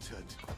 slaughtered.